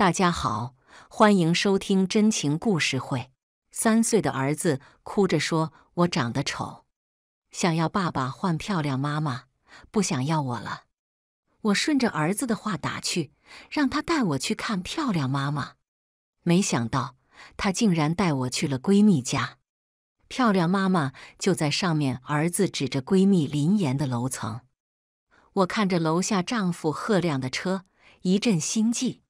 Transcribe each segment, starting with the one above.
大家好，欢迎收听真情故事会。三岁的儿子哭着说：“我长得丑，想要爸爸换漂亮妈妈，不想要我了。”我顺着儿子的话打去，让他带我去看漂亮妈妈。没想到他竟然带我去了闺蜜家，漂亮妈妈就在上面。儿子指着闺蜜林岩的楼层，我看着楼下丈夫贺亮的车，一阵心悸。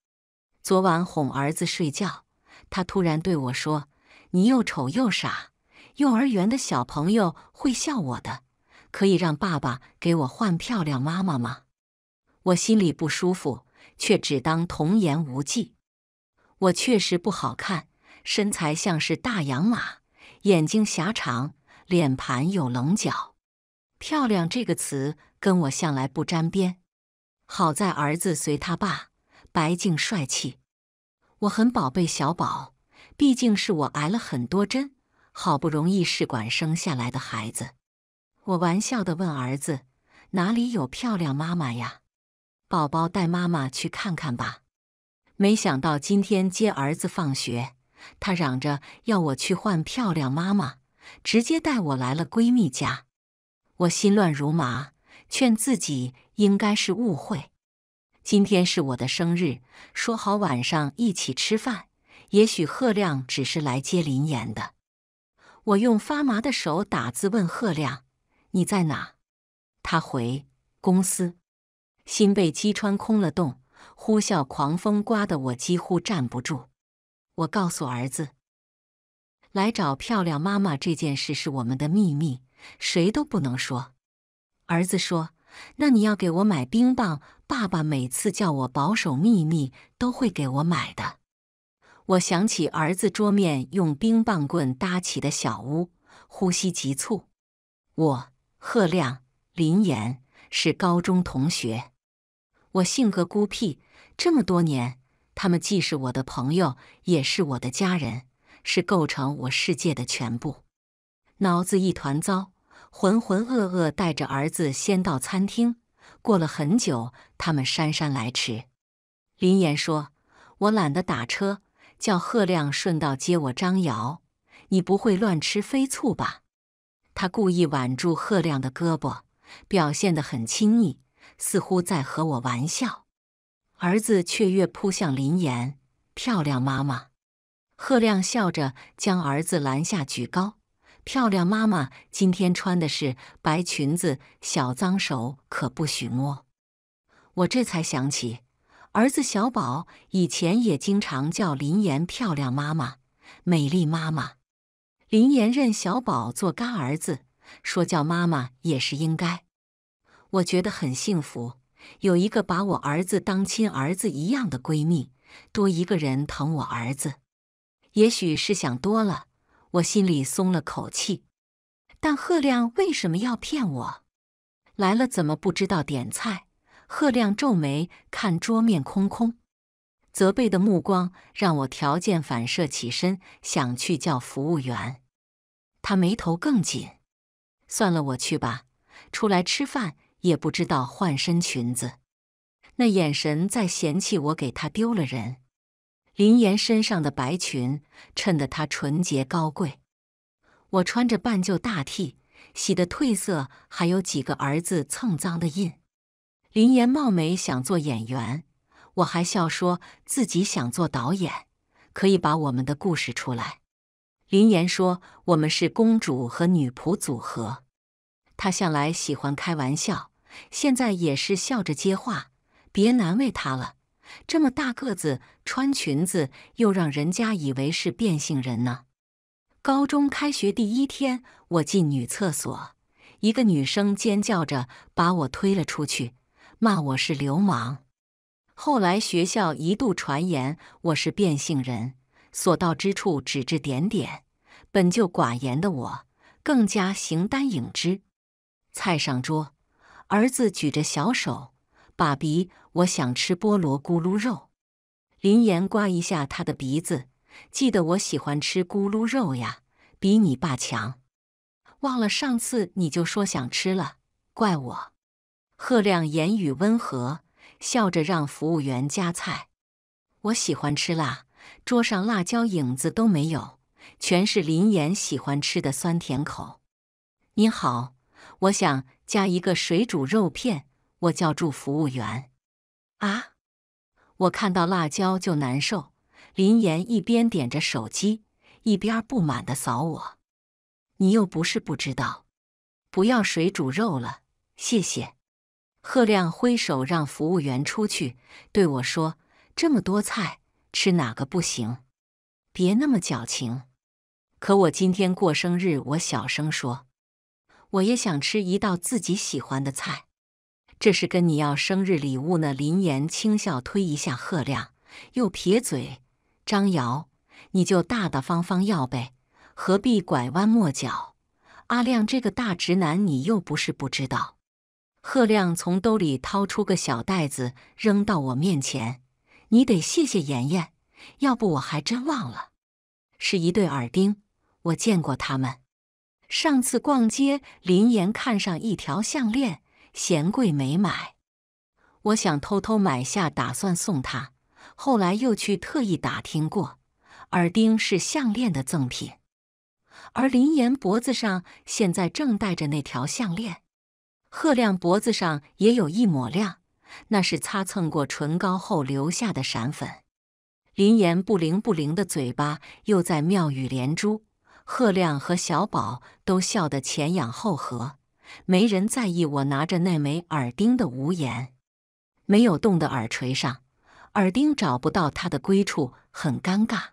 昨晚哄儿子睡觉，他突然对我说：“你又丑又傻，幼儿园的小朋友会笑我的。可以让爸爸给我换漂亮妈妈吗？”我心里不舒服，却只当童言无忌。我确实不好看，身材像是大洋马，眼睛狭长，脸盘有棱角。漂亮这个词跟我向来不沾边。好在儿子随他爸，白净帅气。我很宝贝小宝，毕竟是我挨了很多针，好不容易试管生下来的孩子。我玩笑地问儿子：“哪里有漂亮妈妈呀？”宝宝带妈妈去看看吧。没想到今天接儿子放学，他嚷着要我去换漂亮妈妈，直接带我来了闺蜜家。我心乱如麻，劝自己应该是误会。今天是我的生日，说好晚上一起吃饭。也许贺亮只是来接林岩的。我用发麻的手打字问贺亮：“你在哪？”他回：“公司。”心被击穿，空了洞。呼啸狂风刮得我几乎站不住。我告诉儿子，来找漂亮妈妈这件事是我们的秘密，谁都不能说。儿子说：“那你要给我买冰棒。”爸爸每次叫我保守秘密，都会给我买的。我想起儿子桌面用冰棒棍搭起的小屋，呼吸急促。我贺亮、林岩是高中同学。我性格孤僻，这么多年，他们既是我的朋友，也是我的家人，是构成我世界的全部。脑子一团糟，浑浑噩噩带着儿子先到餐厅。过了很久，他们姗姗来迟。林岩说：“我懒得打车，叫贺亮顺道接我。”张瑶，你不会乱吃飞醋吧？他故意挽住贺亮的胳膊，表现得很亲昵。似乎在和我玩笑，儿子却越扑向林岩。漂亮妈妈，贺亮笑着将儿子拦下，举高。漂亮妈妈今天穿的是白裙子，小脏手可不许摸。我这才想起，儿子小宝以前也经常叫林岩漂亮妈妈、美丽妈妈。林岩认小宝做干儿子，说叫妈妈也是应该。我觉得很幸福，有一个把我儿子当亲儿子一样的闺蜜，多一个人疼我儿子。也许是想多了，我心里松了口气。但贺亮为什么要骗我？来了怎么不知道点菜？贺亮皱眉看桌面空空，责备的目光让我条件反射起身想去叫服务员。他眉头更紧。算了，我去吧。出来吃饭。也不知道换身裙子，那眼神在嫌弃我给他丢了人。林岩身上的白裙衬得她纯洁高贵，我穿着半旧大 T，洗得褪色，还有几个儿子蹭脏的印。林岩貌美想做演员，我还笑说自己想做导演，可以把我们的故事出来。林岩说我们是公主和女仆组合，他向来喜欢开玩笑。现在也是笑着接话，别难为他了。这么大个子穿裙子，又让人家以为是变性人呢。高中开学第一天，我进女厕所，一个女生尖叫着把我推了出去，骂我是流氓。后来学校一度传言我是变性人，所到之处指指点点。本就寡言的我，更加形单影只。菜上桌。儿子举着小手，爸比，我想吃菠萝咕噜肉。林岩刮一下他的鼻子，记得我喜欢吃咕噜肉呀，比你爸强。忘了上次你就说想吃了，怪我。贺亮言语温和，笑着让服务员夹菜。我喜欢吃辣，桌上辣椒影子都没有，全是林岩喜欢吃的酸甜口。您好，我想加一个水煮肉片。我叫住服务员。啊！我看到辣椒就难受。林岩一边点着手机，一边不满的扫我。你又不是不知道，不要水煮肉了，谢谢。贺亮挥手让服务员出去，对我说：“这么多菜，吃哪个不行？别那么矫情。”可我今天过生日，我小声说：“我也想吃一道自己喜欢的菜。”这是跟你要生日礼物呢。林岩轻笑推一下贺亮，又撇嘴：“张瑶，你就大大方方要呗，何必拐弯抹角？”阿亮这个大直男，你又不是不知道。贺亮从兜里掏出个小袋子，扔到我面前：“你得谢谢妍妍，要不我还真忘了。是一对耳钉，我见过他们。上次逛街，林岩看上一条项链。”嫌贵没买，我想偷偷买下，打算送他。后来又去特意打听过，耳钉是项链的赠品，而林岩脖子上现在正戴着那条项链。贺亮脖子上也有一抹亮，那是擦蹭过唇膏后留下的闪粉。林岩不灵不灵的嘴巴又在妙语连珠，贺亮和小宝都笑得前仰后合。没人在意我拿着那枚耳钉的无言，没有动的耳垂上，耳钉找不到它的归处，很尴尬。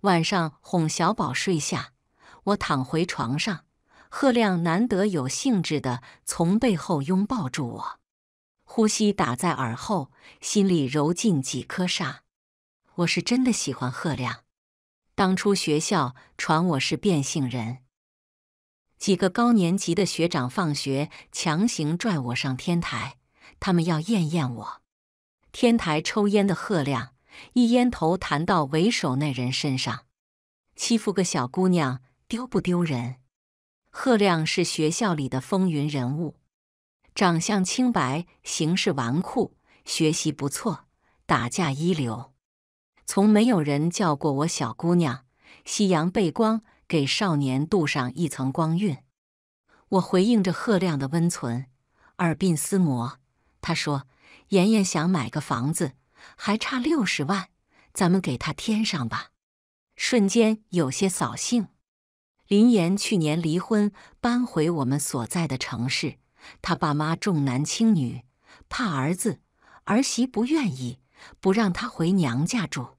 晚上哄小宝睡下，我躺回床上，贺亮难得有兴致的从背后拥抱住我，呼吸打在耳后，心里揉进几颗沙。我是真的喜欢贺亮，当初学校传我是变性人。几个高年级的学长放学强行拽我上天台，他们要验验我。天台抽烟的贺亮一烟头弹到为首那人身上，欺负个小姑娘丢不丢人？贺亮是学校里的风云人物，长相清白，行事纨绔，学习不错，打架一流，从没有人叫过我小姑娘。夕阳背光。给少年镀上一层光晕。我回应着贺亮的温存，耳鬓厮磨。他说：“妍妍想买个房子，还差六十万，咱们给他添上吧。”瞬间有些扫兴。林岩去年离婚，搬回我们所在的城市。他爸妈重男轻女，怕儿子儿媳不愿意，不让他回娘家住。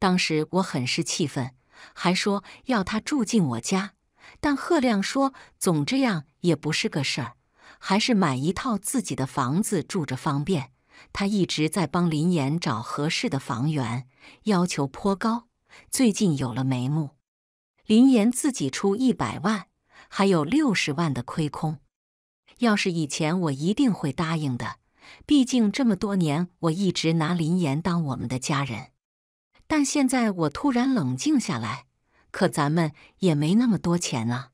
当时我很是气愤。还说要他住进我家，但贺亮说总这样也不是个事儿，还是买一套自己的房子住着方便。他一直在帮林岩找合适的房源，要求颇高，最近有了眉目。林岩自己出一百万，还有六十万的亏空。要是以前我一定会答应的，毕竟这么多年我一直拿林岩当我们的家人。但现在我突然冷静下来，可咱们也没那么多钱啊，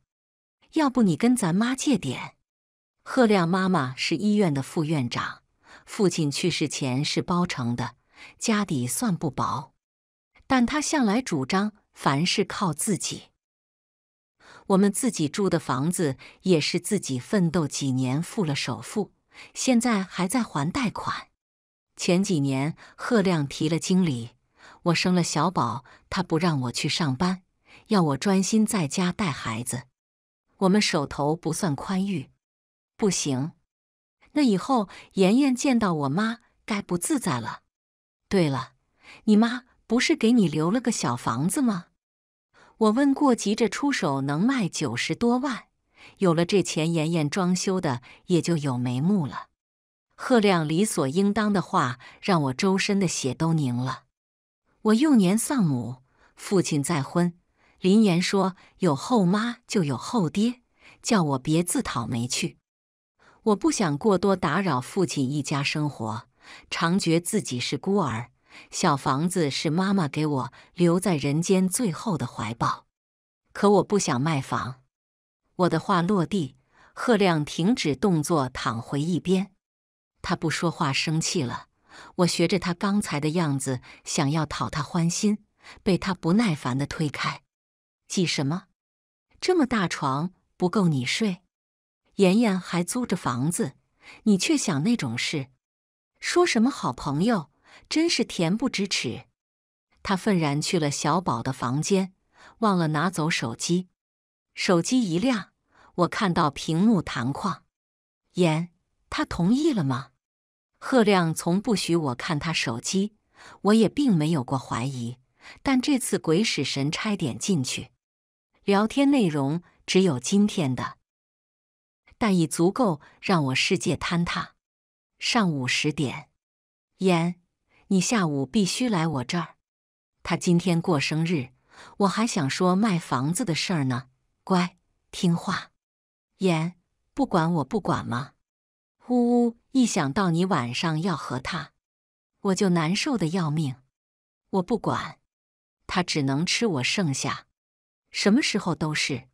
要不你跟咱妈借点？贺亮妈妈是医院的副院长，父亲去世前是包成的，家底算不薄，但他向来主张凡事靠自己。我们自己住的房子也是自己奋斗几年付了首付，现在还在还贷款。前几年贺亮提了经理。我生了小宝，他不让我去上班，要我专心在家带孩子。我们手头不算宽裕，不行。那以后妍妍见到我妈该不自在了。对了，你妈不是给你留了个小房子吗？我问过，急着出手能卖九十多万，有了这钱，妍妍装修的也就有眉目了。贺亮理所应当的话，让我周身的血都凝了。我幼年丧母，父亲再婚。林岩说：“有后妈就有后爹，叫我别自讨没趣。”我不想过多打扰父亲一家生活，常觉自己是孤儿。小房子是妈妈给我留在人间最后的怀抱，可我不想卖房。我的话落地，贺亮停止动作，躺回一边。他不说话，生气了。我学着他刚才的样子，想要讨他欢心，被他不耐烦的推开。挤什么？这么大床不够你睡？妍妍还租着房子，你却想那种事？说什么好朋友，真是恬不知耻！他愤然去了小宝的房间，忘了拿走手机。手机一亮，我看到屏幕弹框。妍，他同意了吗？贺亮从不许我看他手机，我也并没有过怀疑。但这次鬼使神差点进去，聊天内容只有今天的，但已足够让我世界坍塌。上午十点，妍，你下午必须来我这儿。他今天过生日，我还想说卖房子的事儿呢。乖，听话。妍，不管我不管吗？呜呜，一想到你晚上要和他，我就难受的要命。我不管，他只能吃我剩下。什么时候都是。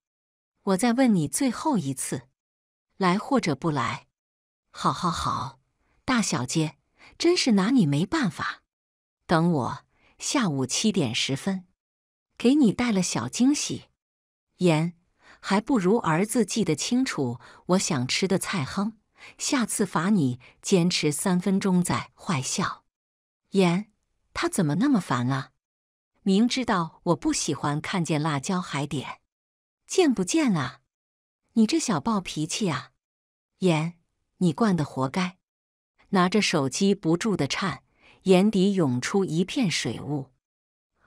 我再问你最后一次，来或者不来？好，好，好，大小姐，真是拿你没办法。等我。下午七点十分，给你带了小惊喜。言还不如儿子记得清楚我想吃的菜哼。下次罚你坚持三分钟再坏笑。言他怎么那么烦啊？明知道我不喜欢看见辣椒还点，见不见啊？你这小暴脾气啊！言你惯的活该。拿着手机不住的颤。眼底涌出一片水雾，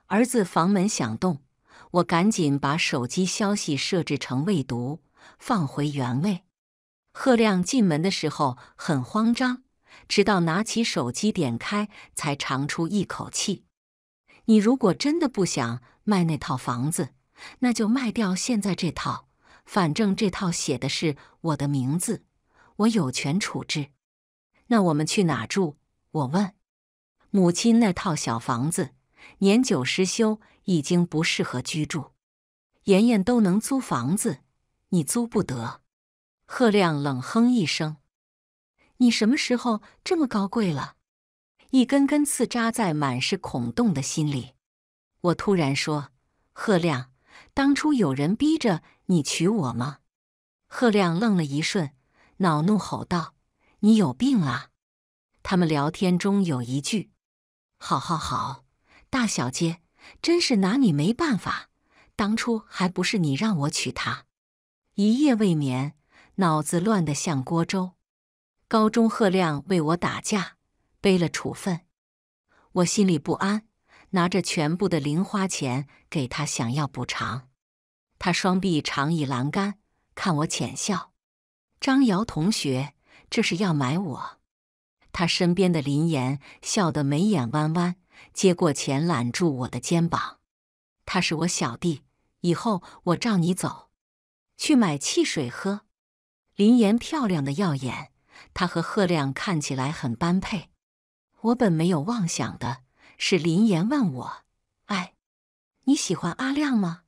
儿子房门响动，我赶紧把手机消息设置成未读，放回原位。贺亮进门的时候很慌张，直到拿起手机点开，才长出一口气。你如果真的不想卖那套房子，那就卖掉现在这套，反正这套写的是我的名字，我有权处置。那我们去哪住？我问。母亲那套小房子年久失修，已经不适合居住。妍妍都能租房子，你租不得。贺亮冷哼一声：“你什么时候这么高贵了？”一根根刺扎在满是孔洞的心里。我突然说：“贺亮，当初有人逼着你娶我吗？”贺亮愣了一瞬，恼怒吼道：“你有病啊！”他们聊天中有一句。好好好，大小姐，真是拿你没办法。当初还不是你让我娶她，一夜未眠，脑子乱得像锅粥。高中贺亮为我打架，背了处分，我心里不安，拿着全部的零花钱给他，想要补偿。他双臂长倚栏杆，看我浅笑。张瑶同学，这是要买我？他身边的林岩笑得眉眼弯弯，接过钱揽住我的肩膀。他是我小弟，以后我照你走，去买汽水喝。林岩漂亮的耀眼，他和贺亮看起来很般配。我本没有妄想的，是林岩问我：“哎，你喜欢阿亮吗？”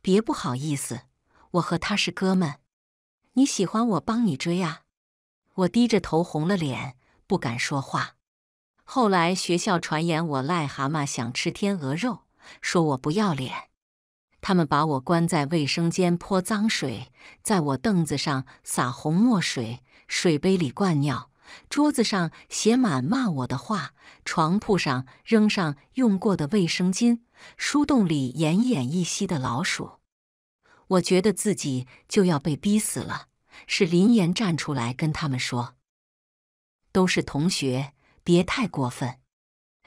别不好意思，我和他是哥们。你喜欢我帮你追啊？我低着头，红了脸。不敢说话。后来学校传言我癞蛤蟆想吃天鹅肉，说我不要脸。他们把我关在卫生间泼脏水，在我凳子上洒红墨水，水杯里灌尿，桌子上写满骂我的话，床铺上扔上用过的卫生巾，书洞里奄奄一息的老鼠。我觉得自己就要被逼死了。是林岩站出来跟他们说。都是同学，别太过分。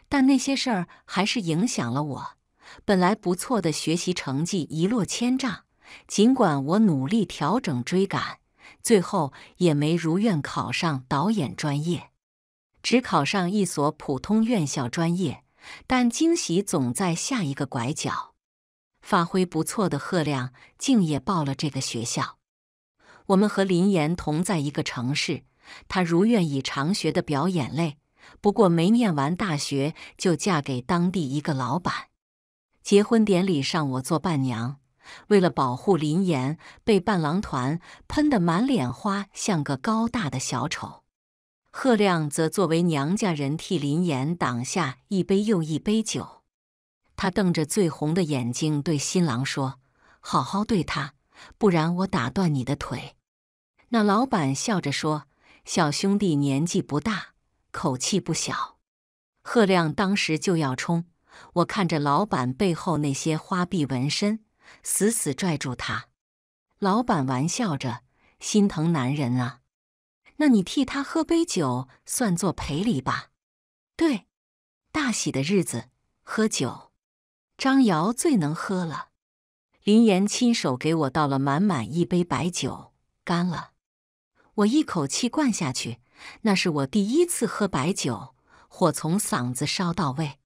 但那些事儿还是影响了我。本来不错的学习成绩一落千丈，尽管我努力调整追赶，最后也没如愿考上导演专业，只考上一所普通院校专业。但惊喜总在下一个拐角。发挥不错的贺亮竟也报了这个学校。我们和林岩同在一个城市。他如愿以偿学的表演类，不过没念完大学就嫁给当地一个老板。结婚典礼上，我做伴娘，为了保护林岩，被伴郎团喷得满脸花，像个高大的小丑。贺亮则作为娘家人替林岩挡下一杯又一杯酒。他瞪着最红的眼睛对新郎说：“好好对他，不然我打断你的腿。”那老板笑着说：“小兄弟年纪不大，口气不小。”贺亮当时就要冲，我看着老板背后那些花臂纹身，死死拽住他。老板玩笑着：“心疼男人啊，那你替他喝杯酒，算作赔礼吧。”对，大喜的日子喝酒，张瑶最能喝了。林岩亲手给我倒了满满一杯白酒，干了。我一口气灌下去，那是我第一次喝白酒，火从嗓子烧到胃。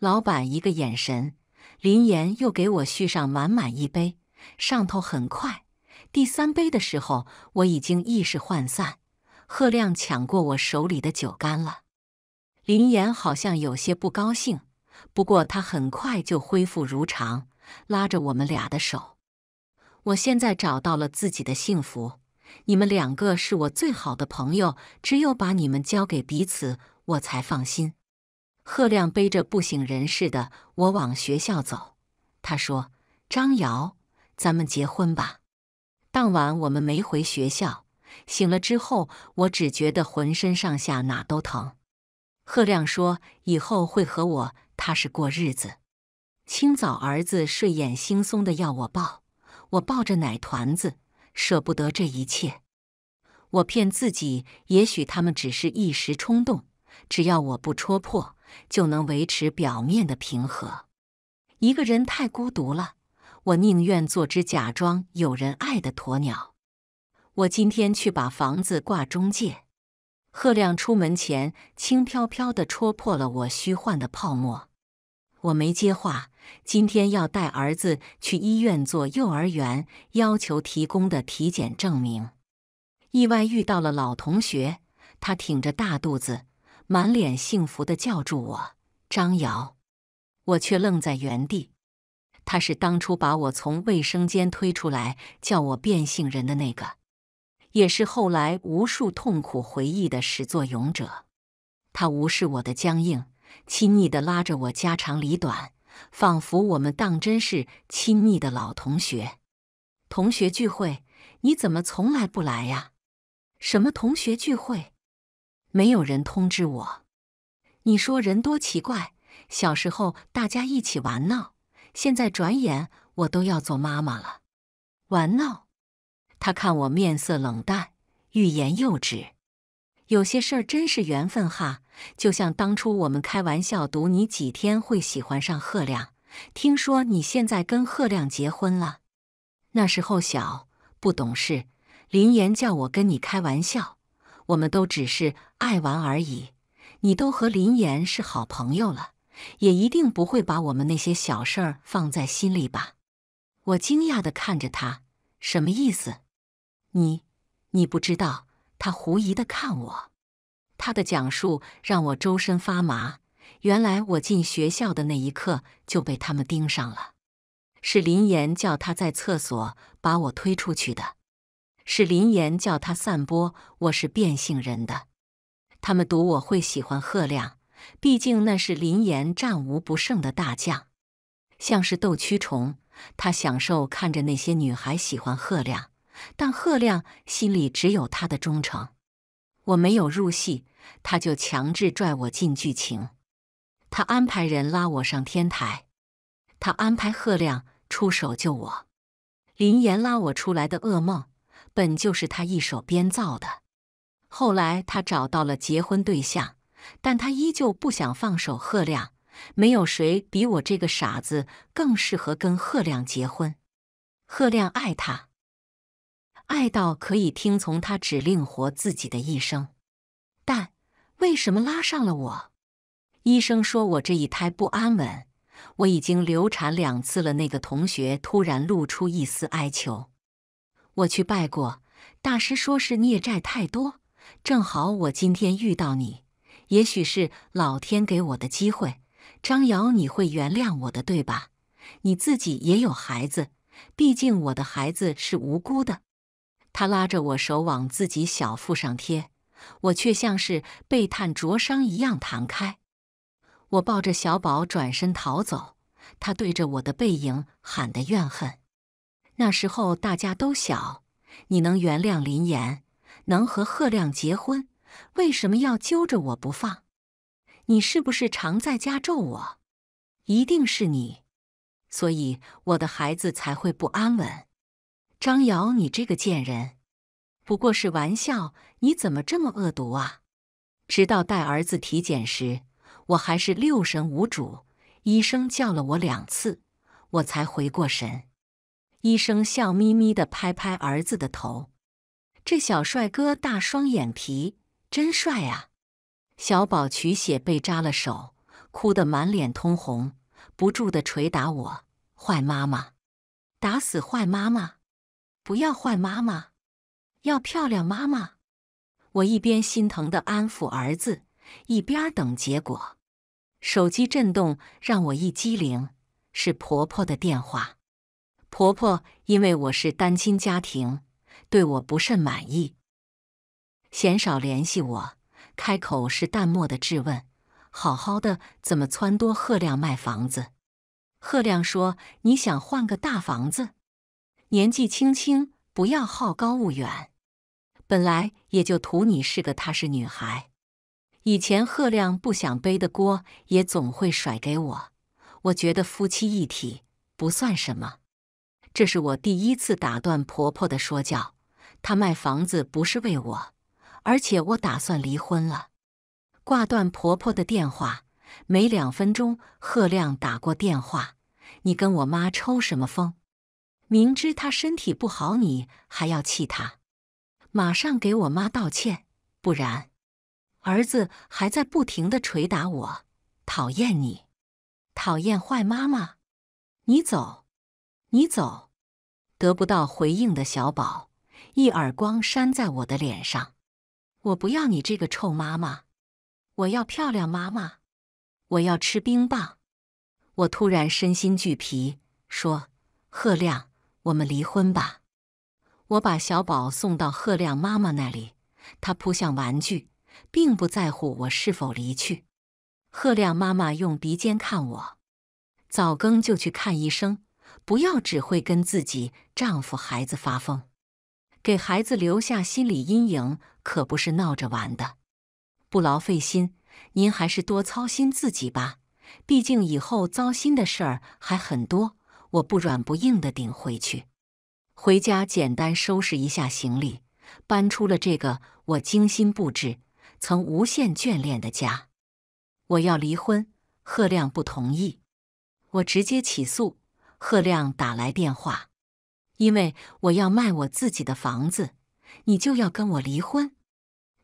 老板一个眼神，林岩又给我续上满满一杯。上头很快，第三杯的时候，我已经意识涣散。贺亮抢过我手里的酒干了。林岩好像有些不高兴，不过他很快就恢复如常，拉着我们俩的手。我现在找到了自己的幸福，你们两个是我最好的朋友，只有把你们交给彼此，我才放心。贺亮背着不省人事的我往学校走，他说：“张瑶。”咱们结婚吧。当晚我们没回学校，醒了之后，我只觉得浑身上下哪都疼。贺亮说以后会和我踏实过日子。清早儿子睡眼惺忪的要我抱，我抱着奶团子，舍不得这一切。我骗自己，也许他们只是一时冲动，只要我不戳破，就能维持表面的平和。一个人太孤独了。我宁愿做只假装有人爱的鸵鸟。我今天去把房子挂中介。贺亮出门前轻飘飘地戳破了我虚幻的泡沫。我没接话。今天要带儿子去医院做幼儿园要求提供的体检证明。意外遇到了老同学，他挺着大肚子，满脸幸福地叫住我：“张瑶。”我却愣在原地。他是当初把我从卫生间推出来叫我变性人的那个，也是后来无数痛苦回忆的始作俑者。他无视我的僵硬，亲昵地拉着我家长里短，仿佛我们当真是亲密的老同学。同学聚会，你怎么从来不来呀？什么同学聚会？没有人通知我。你说人多奇怪，小时候大家一起玩闹。现在转眼我都要做妈妈了，玩闹。他看我面色冷淡，欲言又止。有些事儿真是缘分哈，就像当初我们开玩笑赌你几天会喜欢上贺亮。听说你现在跟贺亮结婚了，那时候小不懂事，林岩叫我跟你开玩笑，我们都只是爱玩而已。你都和林岩是好朋友了。也一定不会把我们那些小事儿放在心里吧？我惊讶地看着他，什么意思？你，你不知道？他狐疑地看我。他的讲述让我周身发麻。原来我进学校的那一刻就被他们盯上了。是林岩叫他在厕所把我推出去的。是林岩叫他散播我是变性人的。他们赌我会喜欢贺亮。毕竟那是林岩战无不胜的大将，像是斗蛆虫。他享受看着那些女孩喜欢贺亮，但贺亮心里只有他的忠诚。我没有入戏，他就强制拽我进剧情。他安排人拉我上天台，他安排贺亮出手救我。林岩拉我出来的噩梦，本就是他一手编造的。后来他找到了结婚对象。但他依旧不想放手贺亮，没有谁比我这个傻子更适合跟贺亮结婚。贺亮爱他，爱到可以听从他指令活自己的一生。但为什么拉上了我？医生说我这一胎不安稳，我已经流产两次了。那个同学突然露出一丝哀求。我去拜过大师，说是孽债太多，正好我今天遇到你。也许是老天给我的机会，张瑶，你会原谅我的，对吧？你自己也有孩子，毕竟我的孩子是无辜的。他拉着我手往自己小腹上贴，我却像是被炭灼伤一样弹开。我抱着小宝转身逃走，他对着我的背影喊的怨恨。那时候大家都小，你能原谅林岩，能和贺亮结婚，为什么要揪着我不放？你是不是常在家咒我？一定是你，所以我的孩子才会不安稳。张瑶，你这个贱人，不过是玩笑，你怎么这么恶毒啊？直到带儿子体检时。我还是六神无主，医生叫了我两次，我才回过神。医生笑眯眯地拍拍儿子的头：“这小帅哥大双眼皮，真帅啊！”小宝取血被扎了手，哭得满脸通红，不住地捶打我：“坏妈妈，打死坏妈妈！不要坏妈妈，要漂亮妈妈！”我一边心疼地安抚儿子，一边等结果。手机震动，让我一激灵，是婆婆的电话。婆婆因为我是单亲家庭，对我不甚满意，鲜少联系我。开口是淡漠的质问：“好好的，怎么撺掇贺亮卖房子？”贺亮说：“你想换个大房子？年纪轻轻，不要好高骛远。本来也就图你是个踏实女孩。”以前贺亮不想背的锅，也总会甩给我。我觉得夫妻一体不算什么。这是我第一次打断婆婆的说教。她卖房子不是为我，而且我打算离婚了。挂断婆婆的电话，没两分钟，贺亮打过电话：“你跟我妈抽什么风？明知她身体不好，你还要气她？马上给我妈道歉，不然……”儿子还在不停的捶打我，讨厌你，讨厌坏妈妈，你走，你走。得不到回应的小宝一耳光扇在我的脸上，我不要你这个臭妈妈，我要漂亮妈妈，我要吃冰棒。我突然身心俱疲，说：“贺亮，我们离婚吧。”我把小宝送到贺亮妈妈那里，他扑向玩具。并不在乎我是否离去。贺亮妈妈用鼻尖看我，早更就去看医生，不要只会跟自己丈夫、孩子发疯，给孩子留下心理阴影，可不是闹着玩的。不劳费心，您还是多操心自己吧，毕竟以后糟心的事儿还很多。我不软不硬的顶回去，回家简单收拾一下行李，搬出了这个我精心布置。曾无限眷恋的家，我要离婚，贺亮不同意，我直接起诉。贺亮打来电话，因为我要卖我自己的房子，你就要跟我离婚？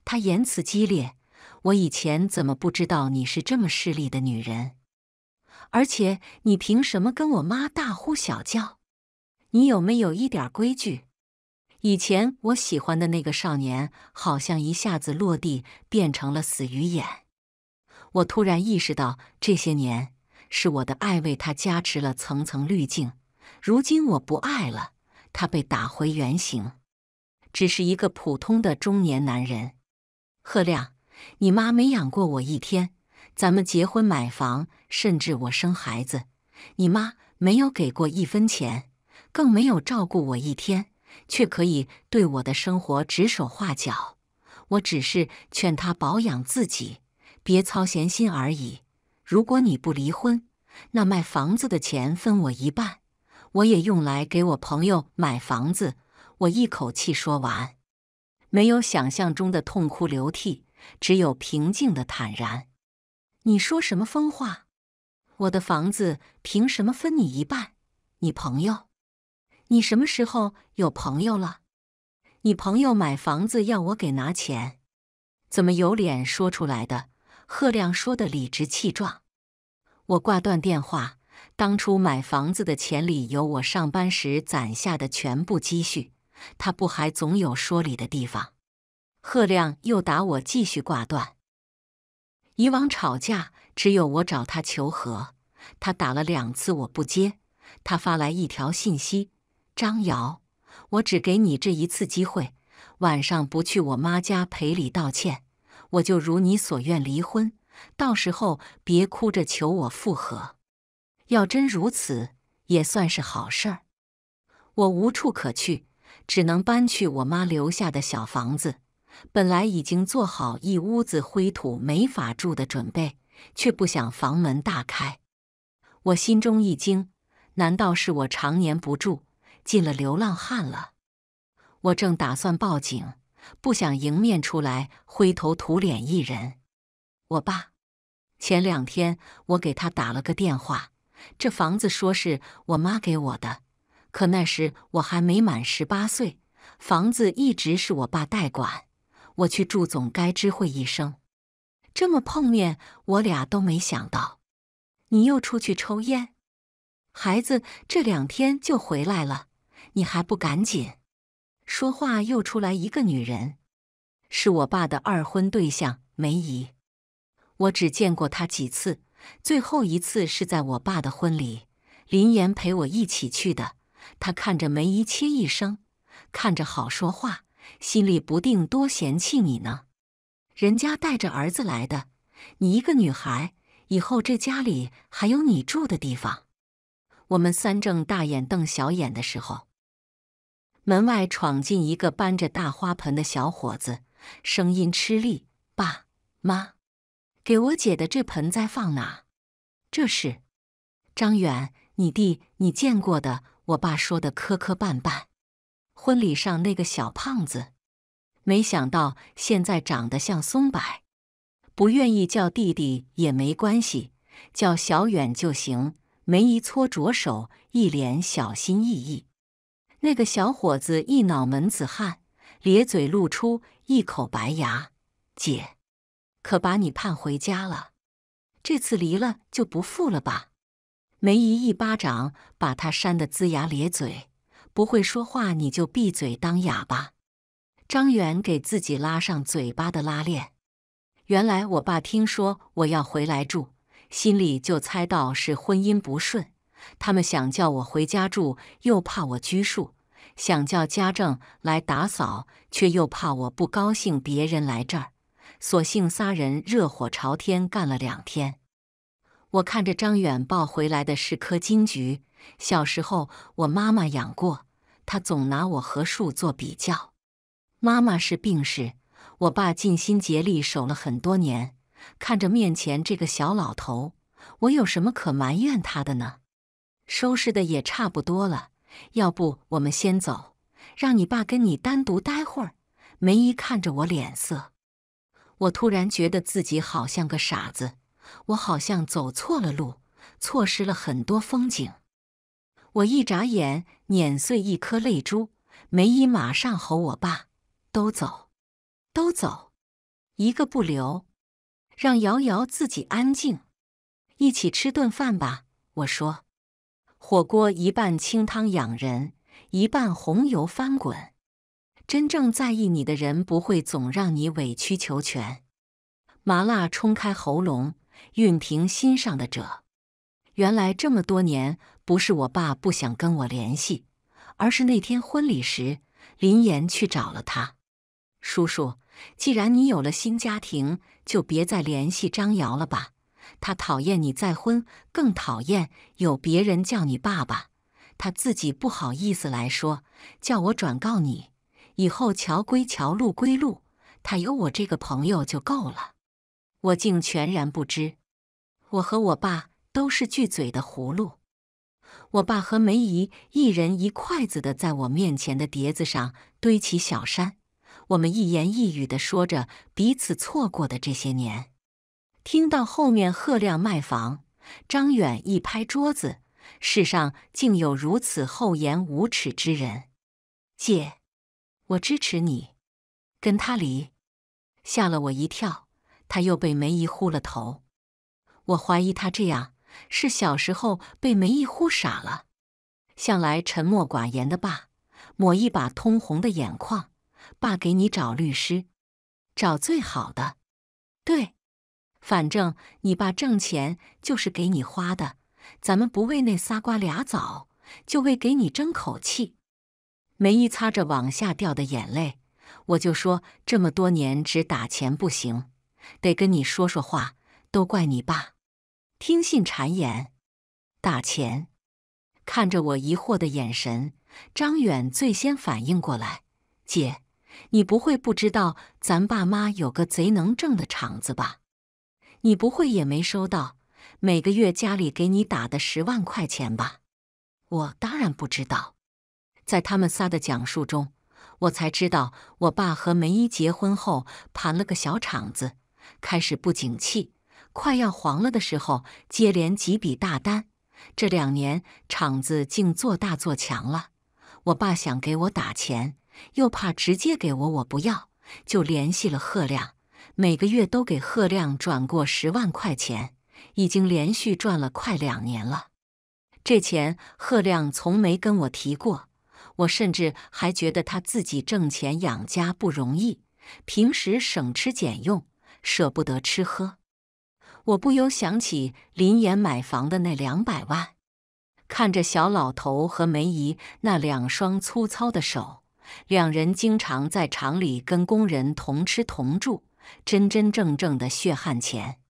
他言辞激烈，我以前怎么不知道你是这么势利的女人？而且你凭什么跟我妈大呼小叫？你有没有一点规矩？以前我喜欢的那个少年，好像一下子落地变成了死鱼眼。我突然意识到，这些年是我的爱为他加持了层层滤镜。如今我不爱了，他被打回原形，只是一个普通的中年男人。贺亮，你妈没养过我一天。咱们结婚买房，甚至我生孩子，你妈没有给过一分钱，更没有照顾我一天。却可以对我的生活指手画脚，我只是劝他保养自己，别操闲心而已。如果你不离婚，那卖房子的钱分我一半，我也用来给我朋友买房子。我一口气说完，没有想象中的痛哭流涕，只有平静的坦然。你说什么疯话？我的房子凭什么分你一半？你朋友？你什么时候有朋友了？你朋友买房子要我给拿钱，怎么有脸说出来的？贺亮说的理直气壮。我挂断电话。当初买房子的钱里有我上班时攒下的全部积蓄，他不还总有说理的地方？贺亮又打我，继续挂断。以往吵架只有我找他求和，他打了两次我不接，他发来一条信息。张瑶，我只给你这一次机会，晚上不去我妈家赔礼道歉，我就如你所愿离婚。到时候别哭着求我复合。要真如此，也算是好事儿。我无处可去，只能搬去我妈留下的小房子。本来已经做好一屋子灰土没法住的准备，却不想房门大开。我心中一惊，难道是我常年不住，进了流浪汉了？我正打算报警，不想迎面出来灰头土脸一人。我爸，前两天我给他打了个电话，这房子说是我妈给我的，可那时我还没满十八岁，房子一直是我爸代管。我去祝总该知会一声，这么碰面，我俩都没想到。你又出去抽烟，孩子这两天就回来了，你还不赶紧？说话又出来一个女人，是我爸的二婚对象梅姨。我只见过她几次，最后一次是在我爸的婚礼，林岩陪我一起去的。他看着梅姨切一声，看着好说话。心里不定多嫌弃你呢，人家带着儿子来的，你一个女孩，以后这家里还有你住的地方。我们三正大眼瞪小眼的时候，门外闯进一个搬着大花盆的小伙子，声音吃力：“爸妈，给我姐的这盆栽放哪？”这是张远，你弟，你见过的。我爸说的磕磕绊绊。婚礼上那个小胖子，没想到现在长得像松柏。不愿意叫弟弟也没关系，叫小远就行。梅姨搓着手，一脸小心翼翼。那个小伙子一脑门子汗，咧嘴露出一口白牙：“姐，可把你盼回家了。这次离了就不复了吧？”梅姨一巴掌把他扇得龇牙咧嘴。不会说话你就闭嘴当哑巴。张远给自己拉上嘴巴的拉链。原来我爸听说我要回来住，心里就猜到是婚姻不顺。他们想叫我回家住，又怕我拘束；想叫家政来打扫，却又怕我不高兴别人来这儿。索性仨人热火朝天干了两天。我看着张远抱回来的是颗金桔。小时候，我妈妈养过，她总拿我和树做比较。妈妈是病逝，我爸尽心竭力守了很多年。看着面前这个小老头，我有什么可埋怨他的呢？收拾的也差不多了，要不我们先走，让你爸跟你单独待会儿。梅姨看着我脸色，我突然觉得自己好像个傻子，我好像走错了路，错失了很多风景。我一眨眼，碾碎一颗泪珠。梅姨马上吼我爸：“都走，都走，一个不留，让瑶瑶自己安静。一起吃顿饭吧。”我说：“火锅一半清汤养人，一半红油翻滚。真正在意你的人，不会总让你委曲求全。”麻辣冲开喉咙，熨平心上的褶。原来这么多年，不是我爸不想跟我联系，而是那天婚礼时，林岩去找了他。叔叔，既然你有了新家庭，就别再联系张瑶了吧。他讨厌你再婚，更讨厌有别人叫你爸爸。他自己不好意思来说，叫我转告你，以后桥归桥，路归路，他有我这个朋友就够了。我竟全然不知，我和我爸。都是锯嘴的葫芦。我爸和梅姨一人一筷子的在我面前的碟子上堆起小山，我们一言一语的说着彼此错过的这些年。听到后面贺亮卖房，张远一拍桌子：“世上竟有如此厚颜无耻之人！”姐，我支持你，跟他离。吓了我一跳，他又被梅姨呼了头。我怀疑他这样。是小时候被梅姨呼傻了，向来沉默寡言的爸，抹一把通红的眼眶。爸给你找律师，找最好的。对，反正你爸挣钱就是给你花的，咱们不为那仨瓜俩枣，就为给你争口气。梅姨擦着往下掉的眼泪，我就说这么多年只打钱不行，得跟你说说话，都怪你爸，听信谗言，打钱。看着我疑惑的眼神，张远最先反应过来：“姐，你不会不知道咱爸妈有个贼能挣的厂子吧？你不会也没收到每个月家里给你打的十万块钱吧？”我当然不知道，在他们仨的讲述中，我才知道我爸和梅姨结婚后盘了个小厂子，开始不景气，快要黄了的时候，接连几笔大单。这两年厂子竟做大做强了，我爸想给我打钱，又怕直接给我我不要，就联系了贺亮，每个月都给贺亮转过十万块钱，已经连续赚了快两年了。这钱贺亮从没跟我提过，我甚至还觉得他自己挣钱养家不容易，平时省吃俭用，舍不得吃喝。我不由想起林岩买房的那两百万，看着小老头和梅姨那两双粗糙的手，两人经常在厂里跟工人同吃同住，真真正正的血汗钱。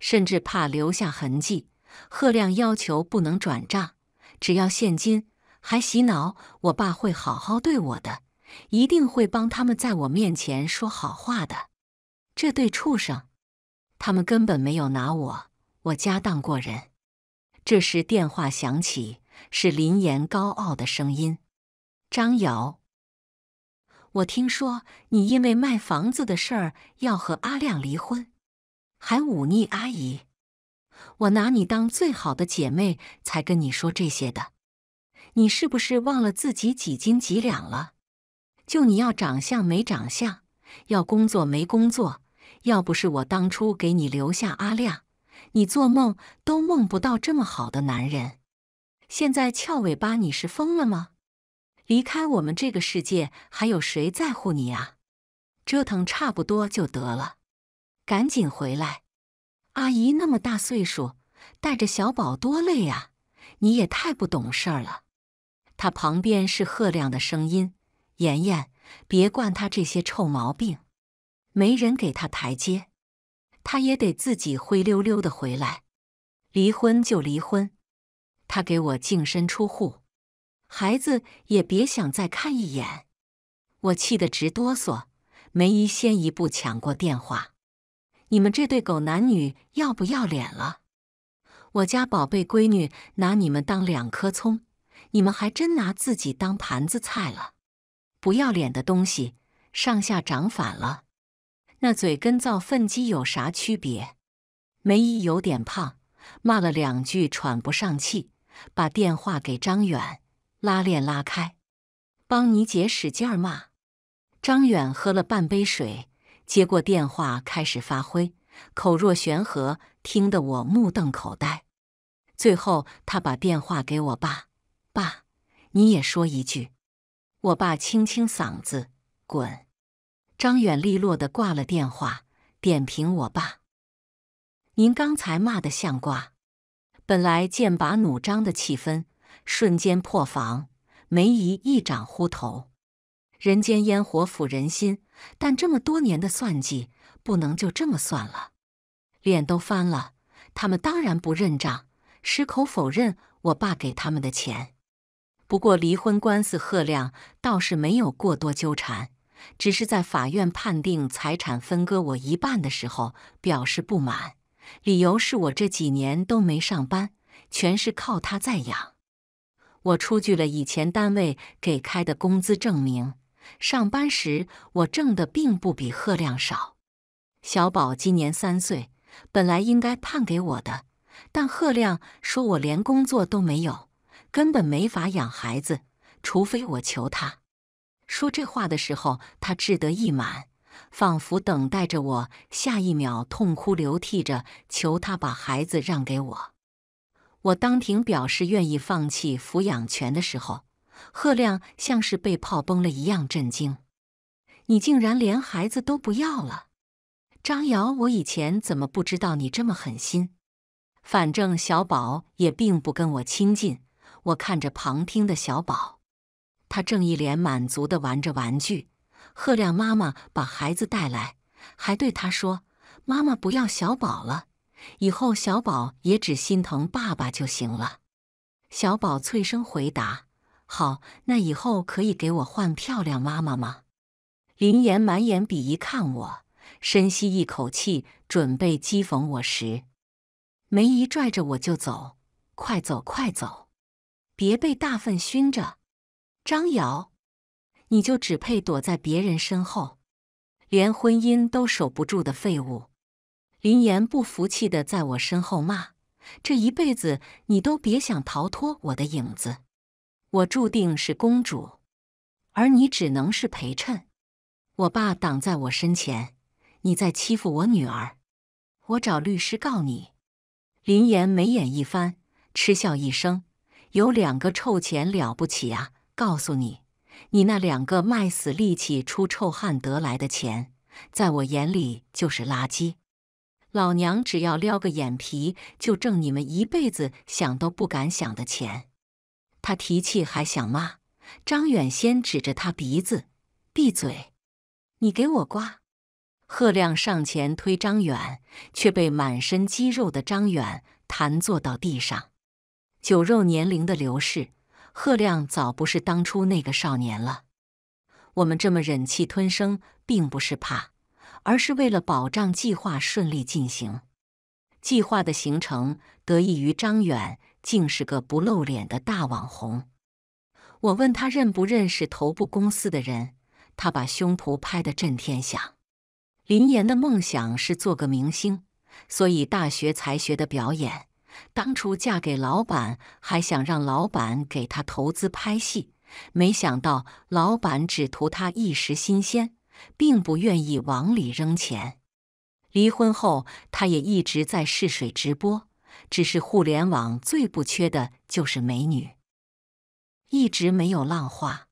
甚至怕留下痕迹，贺亮要求不能转账，只要现金，还洗脑我爸会好好对我的，一定会帮他们在我面前说好话的。这对畜生！他们根本没有拿我，我家当过人。这时电话响起，是林岩高傲的声音：“张瑶，我听说你因为卖房子的事儿要和阿亮离婚，还忤逆阿姨。我拿你当最好的姐妹，才跟你说这些的。你是不是忘了自己几斤几两了？就你要长相没长相，要工作没工作。”要不是我当初给你留下阿亮，你做梦都梦不到这么好的男人。现在翘尾巴，你是疯了吗？离开我们这个世界，还有谁在乎你啊？折腾差不多就得了，赶紧回来。阿姨那么大岁数，带着小宝多累呀！你也太不懂事儿了。他旁边是贺亮的声音：“妍妍，别惯他这些臭毛病。”没人给他台阶，他也得自己灰溜溜的回来。离婚就离婚，他给我净身出户，孩子也别想再看一眼。我气得直哆嗦。梅姨先一步抢过电话：“你们这对狗男女要不要脸了？我家宝贝闺女拿你们当两颗葱，你们还真拿自己当盘子菜了。不要脸的东西，上下长反了。”那嘴跟造粪机有啥区别？梅姨有点胖，骂了两句喘不上气，把电话给张远，拉链拉开，帮你姐使劲儿骂。张远喝了半杯水，接过电话开始发挥，口若悬河，听得我目瞪口呆。最后他把电话给我爸，爸，你也说一句。我爸清清嗓子，滚。张远利落的挂了电话，点评我爸：“您刚才骂的像挂。”本来剑拔弩张的气氛瞬间破防。梅姨一掌呼头：“人间烟火抚人心，但这么多年的算计不能就这么算了。”脸都翻了，他们当然不认账，矢口否认我爸给他们的钱。不过离婚官司，贺亮倒是没有过多纠缠。只是在法院判定财产分割我一半的时候表示不满，理由是我这几年都没上班，全是靠他在养。我出具了以前单位给开的工资证明，上班时我挣的并不比贺亮少。小宝今年三岁，本来应该判给我的，但贺亮说我连工作都没有，根本没法养孩子，除非我求他。说这话的时候，他志得意满，仿佛等待着我下一秒痛哭流涕着求他把孩子让给我。我当庭表示愿意放弃抚养权的时候，贺亮像是被炮崩了一样震惊：“你竟然连孩子都不要了？张瑶，我以前怎么不知道你这么狠心？反正小宝也并不跟我亲近。”我看着旁听的小宝。他正一脸满足地玩着玩具，贺亮妈妈把孩子带来，还对他说：“妈妈不要小宝了，以后小宝也只心疼爸爸就行了。”小宝脆声回答：“好，那以后可以给我换漂亮妈妈吗？”林岩满眼鄙夷看我，深吸一口气，准备讥讽我时，梅姨拽着我就走：“快走，快走，别被大粪熏着。”张瑶。你就只配躲在别人身后，连婚姻都守不住的废物！林岩不服气的在我身后骂：“这一辈子你都别想逃脱我的影子！我注定是公主，而你只能是陪衬。”我爸挡在我身前：“你在欺负我女儿，我找律师告你！”林岩眉眼一翻，嗤笑一声：“有两个臭钱了不起啊？告诉你。”你那两个卖死力气、出臭汗得来的钱，在我眼里就是垃圾。老娘只要撩个眼皮，就挣你们一辈子想都不敢想的钱。他提气还想骂，张远先指着他鼻子：“闭嘴！你给我刮！”贺亮上前推张远，却被满身肌肉的张远弹坐到地上。酒肉年龄的流逝。贺亮早不是当初那个少年了。我们这么忍气吞声，并不是怕，而是为了保障计划顺利进行。计划的形成得益于张远，竟是个不露脸的大网红。我问他认不认识头部公司的人，他把胸脯拍得震天响。林岩的梦想是做个明星，所以大学才学的表演。当初嫁给老板，还想让老板给他投资拍戏，没想到老板只图他一时新鲜，并不愿意往里扔钱。离婚后，他也一直在试水直播，只是互联网最不缺的就是美女，一直没有浪花。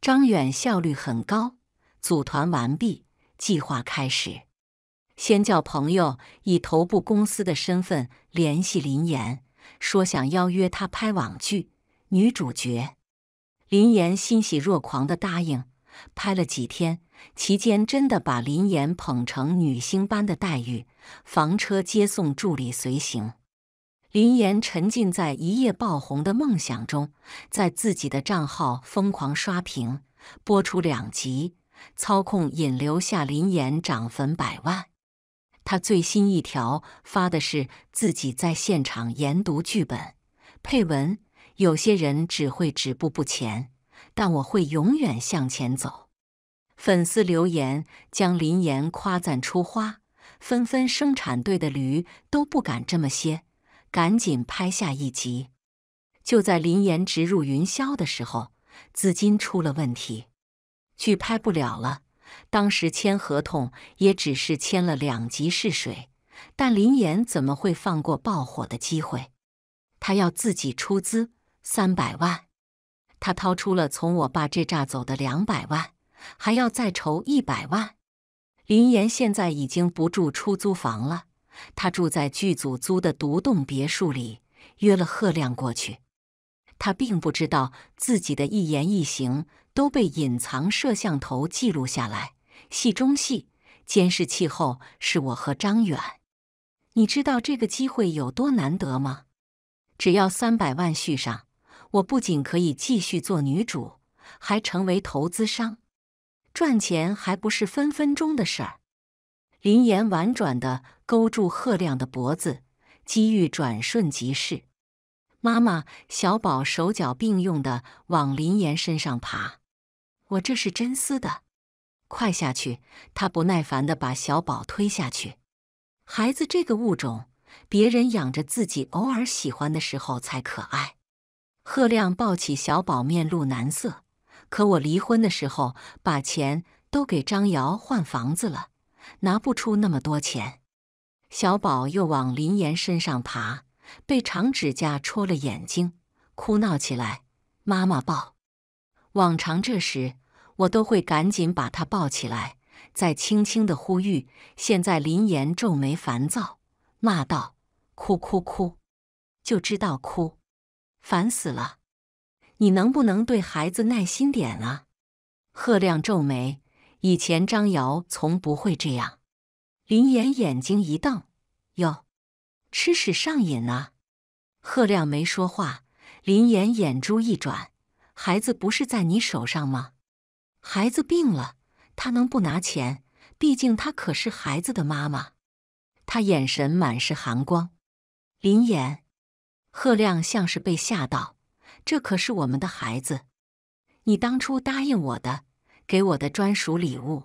张远效率很高，组团完毕，计划开始。先叫朋友以头部公司的身份联系林岩，说想邀约他拍网剧女主角。林岩欣喜若狂的答应。拍了几天，期间真的把林岩捧成女星般的待遇，房车接送、助理随行。林岩沉浸在一夜爆红的梦想中，在自己的账号疯狂刷屏，播出两集，操控引流下林岩涨粉百万。他最新一条发的是自己在现场研读剧本，配文：有些人只会止步不前，但我会永远向前走。粉丝留言将林岩夸赞出花，纷纷生产队的驴都不敢这么歇，赶紧拍下一集。就在林岩直入云霄的时候，资金出了问题，剧拍不了了。当时签合同也只是签了两集试水，但林岩怎么会放过爆火的机会？他要自己出资三百万，他掏出了从我爸这榨走的两百万，还要再筹一百万。林岩现在已经不住出租房了，他住在剧组租的独栋别墅里，约了贺亮过去。他并不知道自己的一言一行。都被隐藏摄像头记录下来。戏中戏，监视器后是我和张远。你知道这个机会有多难得吗？只要三百万续上，我不仅可以继续做女主，还成为投资商，赚钱还不是分分钟的事儿。林岩婉转地勾住贺亮的脖子，机遇转瞬即逝。妈妈，小宝手脚并用地往林岩身上爬。我这是真丝的，快下去！他不耐烦地把小宝推下去。孩子这个物种，别人养着，自己偶尔喜欢的时候才可爱。贺亮抱起小宝，面露难色。可我离婚的时候，把钱都给张瑶换房子了，拿不出那么多钱。小宝又往林岩身上爬，被长指甲戳了眼睛，哭闹起来。妈妈抱。往常这时，我都会赶紧把他抱起来，再轻轻的呼吁。现在林岩皱眉烦躁，骂道：“哭哭哭，就知道哭，烦死了！你能不能对孩子耐心点啊？”贺亮皱眉，以前张瑶从不会这样。林岩眼睛一瞪：“哟，吃屎上瘾啊！”贺亮没说话。林岩眼珠一转：“孩子不是在你手上吗？孩子病了，他能不拿钱？毕竟他可是孩子的妈妈。”他眼神满是寒光。林岩，贺亮像是被吓到：“这可是我们的孩子，你当初答应我的，给我的专属礼物。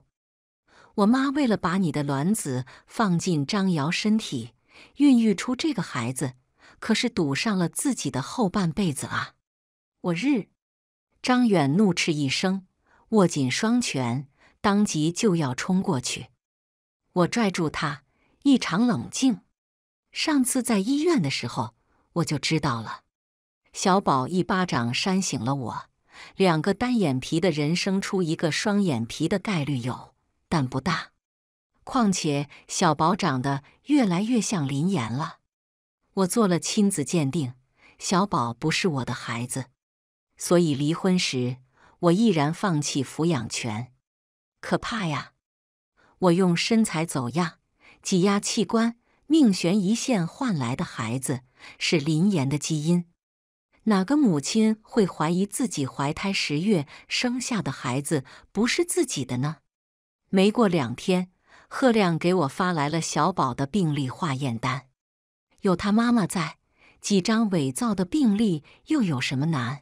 我妈为了把你的卵子放进张瑶身体，孕育出这个孩子。”可是赌上了自己的后半辈子啊！我日！张远怒斥一声，握紧双拳，当即就要冲过去。我拽住他，异常冷静。上次在医院的时候，我就知道了。小宝一巴掌扇醒了我。两个单眼皮的人生出一个双眼皮的概率有，但不大。况且小宝长得越来越像林岩了。我做了亲子鉴定，小宝不是我的孩子，所以离婚时我毅然放弃抚养权。可怕呀！我用身材走样、挤压器官、命悬一线换来的孩子是林岩的基因，哪个母亲会怀疑自己怀胎十月生下的孩子不是自己的呢？没过两天，贺亮给我发来了小宝的病历化验单。有他妈妈在，几张伪造的病历又有什么难？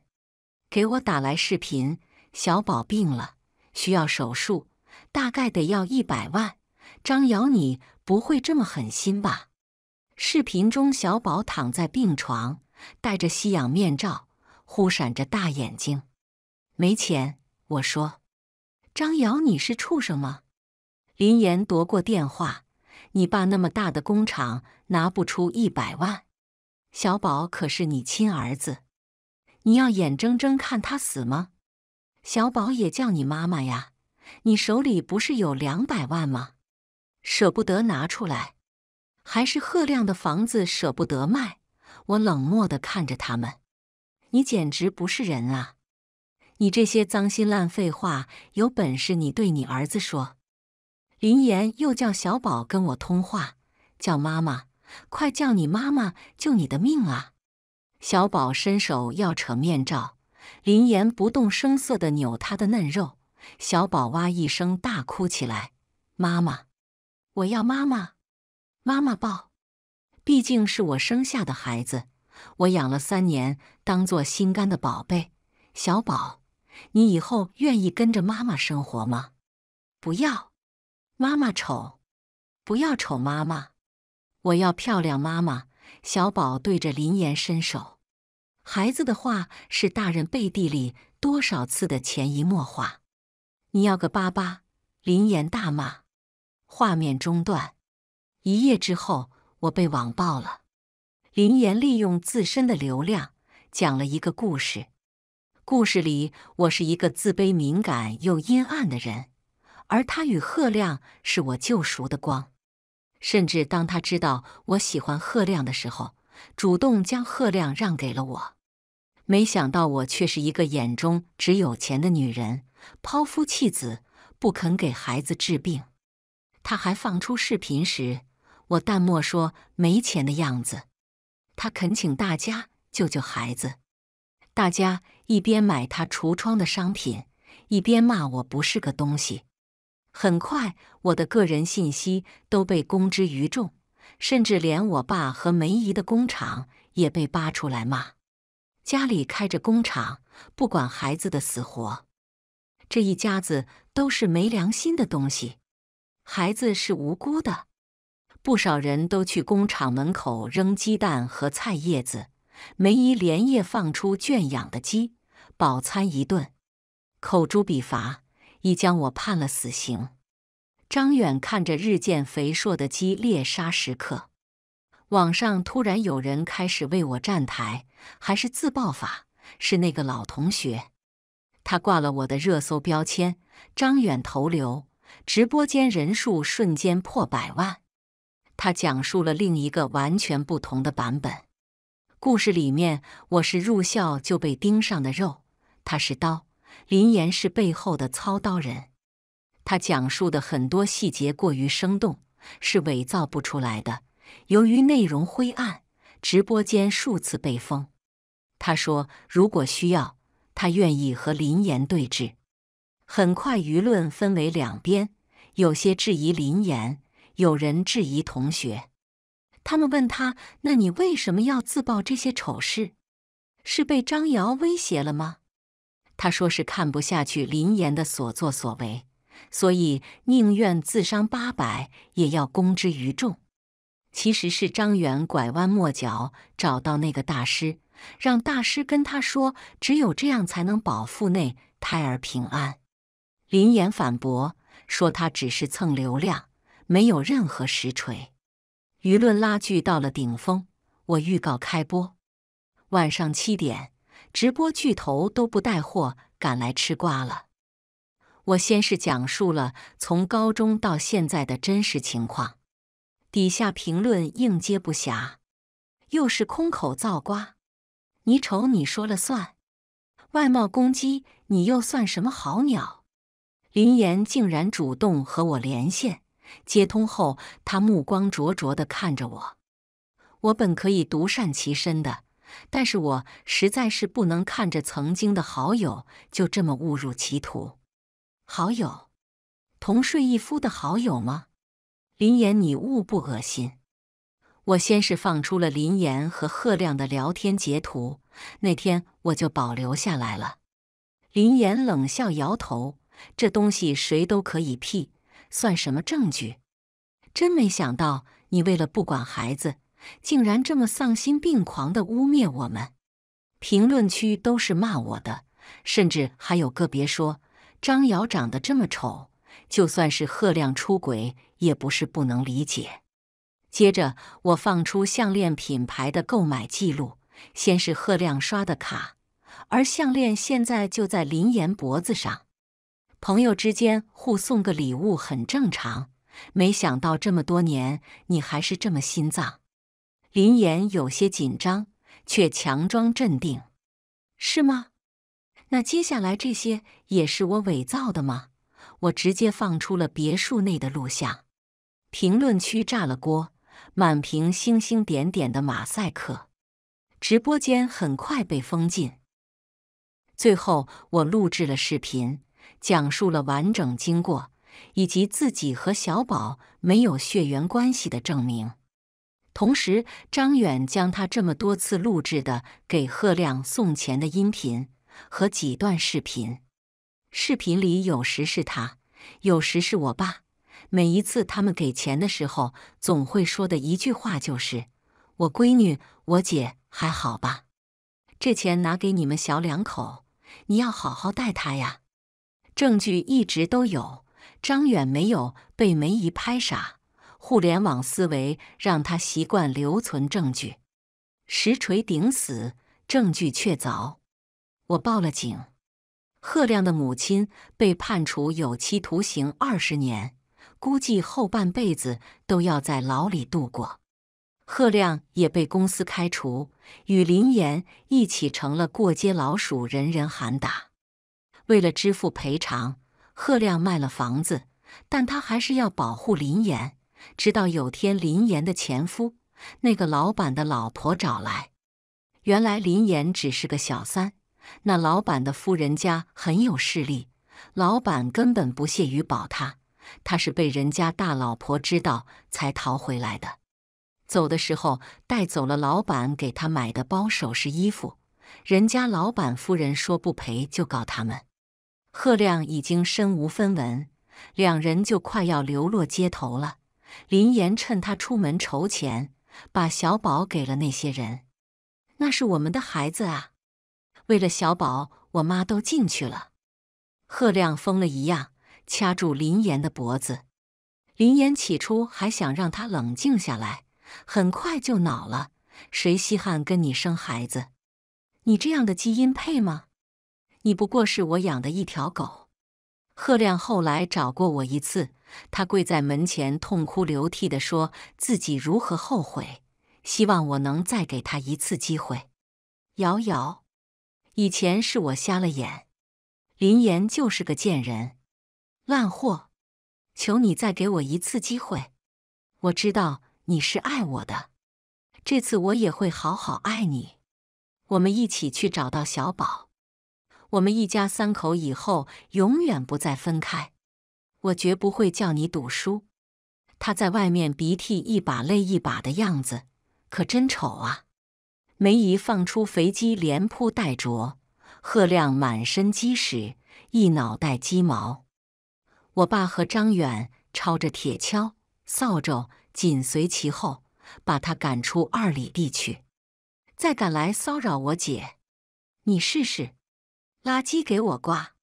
给我打来视频，小宝病了，需要手术，大概得要一百万。张瑶，你不会这么狠心吧？视频中，小宝躺在病床，戴着吸氧面罩，忽闪着大眼睛。没钱，我说。张瑶，你是畜生吗？林岩夺过电话。你爸那么大的工厂拿不出一百万，小宝可是你亲儿子，你要眼睁睁看他死吗？小宝也叫你妈妈呀，你手里不是有两百万吗？舍不得拿出来，还是贺亮的房子舍不得卖？我冷漠地看着他们，你简直不是人啊！你这些脏心烂肺话，有本事你对你儿子说。林岩又叫小宝跟我通话，叫妈妈，快叫你妈妈救你的命啊！小宝伸手要扯面罩，林岩不动声色地扭他的嫩肉，小宝哇一声大哭起来：“妈妈，我要妈妈，妈妈抱！毕竟是我生下的孩子，我养了三年，当做心肝的宝贝。小宝，你以后愿意跟着妈妈生活吗？不要。”妈妈丑，不要丑妈妈，我要漂亮妈妈。小宝对着林岩伸手，孩子的话是大人背地里多少次的潜移默化。你要个爸爸！林岩大骂，画面中断。一夜之后，我被网暴了。林岩利用自身的流量讲了一个故事，故事里我是一个自卑、敏感又阴暗的人。而他与贺亮是我救赎的光，甚至当他知道我喜欢贺亮的时候，主动将贺亮让给了我。没想到我却是一个眼中只有钱的女人，抛夫弃子，不肯给孩子治病。他还放出视频时，我淡漠说没钱的样子。他恳请大家救救孩子，大家一边买他橱窗的商品，一边骂我不是个东西。很快，我的个人信息都被公之于众，甚至连我爸和梅姨的工厂也被扒出来骂。家里开着工厂，不管孩子的死活，这一家子都是没良心的东西。孩子是无辜的，不少人都去工厂门口扔鸡蛋和菜叶子。梅姨连夜放出圈养的鸡，饱餐一顿，口诛笔伐。已将我判了死刑。张远看着日渐肥硕的鸡猎杀时刻，网上突然有人开始为我站台，还是自爆法？是那个老同学，他挂了我的热搜标签。张远头流，直播间人数瞬间破百万。他讲述了另一个完全不同的版本。故事里面，我是入校就被盯上的肉，他是刀。林岩是背后的操刀人，他讲述的很多细节过于生动，是伪造不出来的。由于内容灰暗，直播间数次被封。他说，如果需要，他愿意和林岩对峙。很快，舆论分为两边，有些质疑林岩，有人质疑同学。他们问他：“那你为什么要自曝这些丑事？是被张瑶威胁了吗？”他说：“是看不下去林岩的所作所为，所以宁愿自伤八百，也要公之于众。”其实是张远拐弯抹角找到那个大师，让大师跟他说：“只有这样才能保腹内胎儿平安。”林岩反驳说：“他只是蹭流量，没有任何实锤。”舆论拉锯到了顶峰。我预告开播，晚上七点，直播巨头都不带货赶来吃瓜了。我先是讲述了从高中到现在的真实情况，底下评论应接不暇，又是空口造瓜。你丑你说了算，外貌攻击你又算什么好鸟？林岩竟然主动和我连线，接通后，他目光灼灼地看着我。我本可以独善其身的，但是我实在是不能看着曾经的好友就这么误入歧途。好友，同睡一夫的好友吗？林岩，你恶不恶心？我先是放出了林岩和贺亮的聊天截图，那天我就保留下来了。林岩冷笑，摇头。这东西谁都可以 P，算什么证据？真没想到你为了不管孩子，竟然这么丧心病狂的污蔑我们。评论区都是骂我的，甚至还有个别说张瑶长得这么丑，就算是贺亮出轨也不是不能理解。接着我放出项链品牌的购买记录，先是贺亮刷的卡，而项链现在就在林岩脖子上。朋友之间互送个礼物很正常，没想到这么多年你还是这么心脏。林岩有些紧张，却强装镇定。是吗？那接下来这些也是我伪造的吗？我直接放出了别墅内的录像，评论区炸了锅，满屏星星点点的马赛克，直播间很快被封禁。最后我录制了视频。讲述了完整经过，以及自己和小宝没有血缘关系的证明。同时，张远将他这么多次录制的给贺亮送钱的音频和几段视频，视频里有时是他，有时是我爸。每一次他们给钱的时候，总会说的一句话就是：“我闺女，我姐还好吧？这钱拿给你们小两口，你要好好待她呀。”证据一直都有，张远没有被梅姨拍傻，互联网思维让他习惯留存证据，实锤顶死，证据确凿。我报了警，贺亮的母亲被判处有期徒刑二十年，估计后半辈子都要在牢里度过。贺亮也被公司开除，与林岩一起成了过街老鼠，人人喊打。为了支付赔偿，贺亮卖了房子，但他还是要保护林岩。直到有天，林岩的前夫，那个老板的老婆找来，原来林岩只是个小三，那老板的夫人家很有势力，老板根本不屑于保他，他是被人家大老婆知道才逃回来的。走的时候带走了老板给他买的包、首饰、衣服，人家老板夫人说不赔就告他们。贺亮已经身无分文，两人就快要流落街头了。林岩趁他出门筹钱，把小宝给了那些人。那是我们的孩子啊！为了小宝，我妈都进去了。贺亮疯了一样掐住林岩的脖子。林岩起初还想让他冷静下来，很快就恼了：“谁稀罕跟你生孩子？你这样的基因配吗？”你不过是我养的一条狗。贺亮后来找过我一次，他跪在门前痛哭流涕地说自己如何后悔，希望我能再给他一次机会。瑶瑶，以前是我瞎了眼，林岩就是个贱人，烂货。求你再给我一次机会。我知道你是爱我的，这次我也会好好爱你。我们一起去找到小宝，我们一家三口以后永远不再分开。我绝不会叫你赌输。他在外面鼻涕一把泪一把的样子，可真丑啊！梅姨放出肥鸡，连扑带啄；贺亮满身鸡屎，一脑袋鸡毛。我爸和张远抄着铁锹、扫帚紧随其后，把他赶出二里地去。再敢来骚扰我姐，你试试，垃圾给我挂！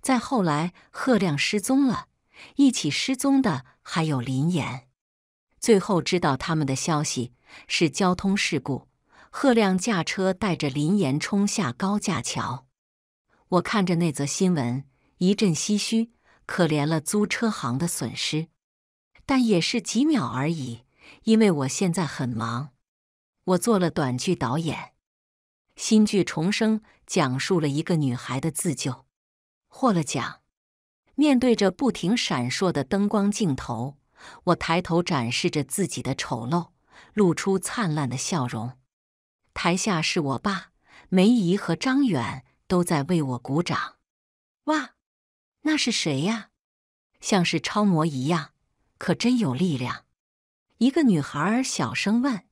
再后来，贺亮失踪了，一起失踪的还有林岩。最后知道他们的消息是交通事故，贺亮驾车带着林岩冲下高架桥。我看着那则新闻，一阵唏嘘，可怜了租车行的损失，但也是几秒而已，因为我现在很忙。我做了短剧导演，新剧重生讲述了一个女孩的自救，获了奖。面对着不停闪烁的灯光镜头，我抬头展示着自己的丑陋，露出灿烂的笑容。台下是我爸、梅姨和张远都在为我鼓掌。哇，那是谁呀？像是超模一样，可真有力量。一个女孩小声问。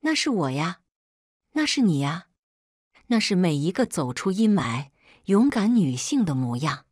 那是我呀，那是你呀，那是每一个走出阴霾、勇敢女性的模样。